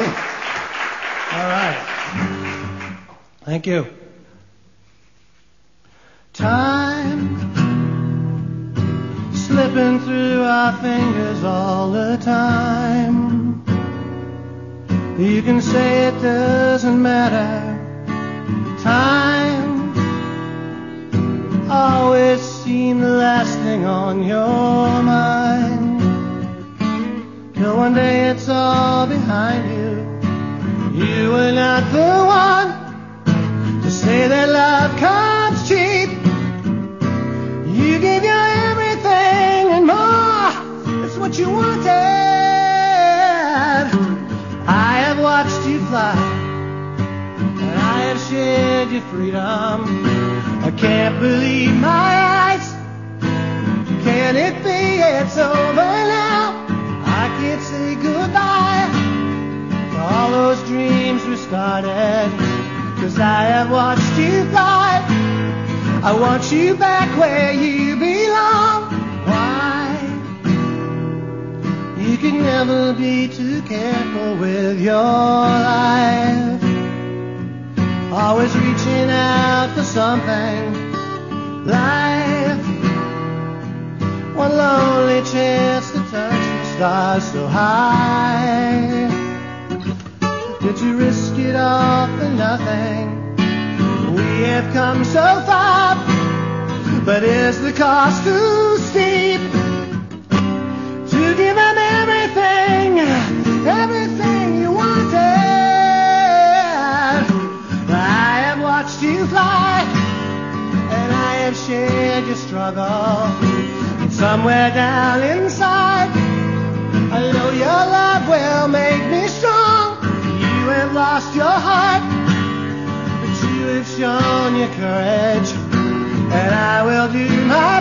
All right. Thank you. Time slipping through our fingers all the time. You can say it doesn't matter. Time always seemed the last thing on your mind. Till one day it's all behind you. You were not the one to say that love comes cheap. You gave your everything and more. It's what you wanted. I have watched you fly, and I have shared your freedom. I can't believe my eyes. Can it be it's over started. Cause I have watched you fly. I want you back where you belong. Why? You can never be too careful with your life. Always reaching out for something. Life. One lonely chance to touch the stars so high. Did you risk it all for nothing? We have come so far, but is the cost too steep? To give up everything, everything you wanted. I have watched you fly, and I have shared your struggle. And somewhere down inside, I know your love will make. Have lost your heart, but you have shown your courage, and I will do my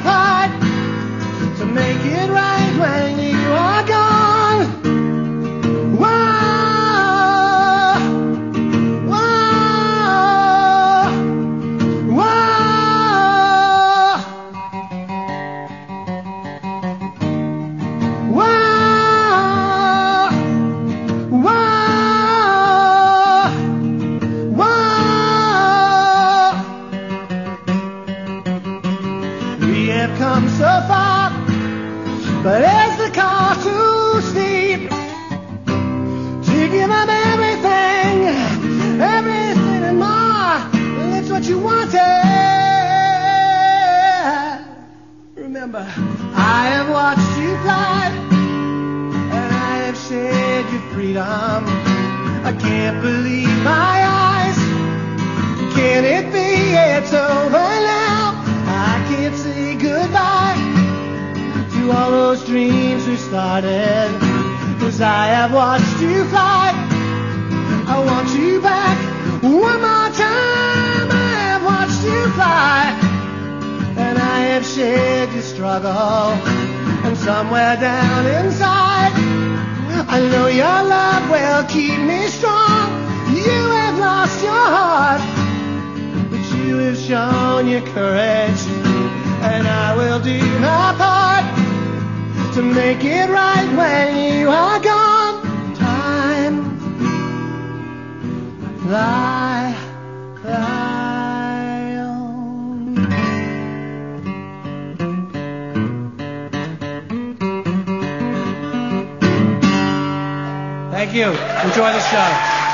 so far, but is the cost too steep to give up everything, everything and more? That's what you wanted. Remember, I have watched you fly, and I have shared your freedom. I can't believe my eyes. Can it be it's over Cause I have watched you fly. I want you back one more time. I have watched you fly. And I have shared your struggle. And somewhere down inside, I know your love will keep me strong. You have lost your heart but you have shown your courage, and I will do my part to make it right when you are gone. Fly, fly on. Thank you. Enjoy the show.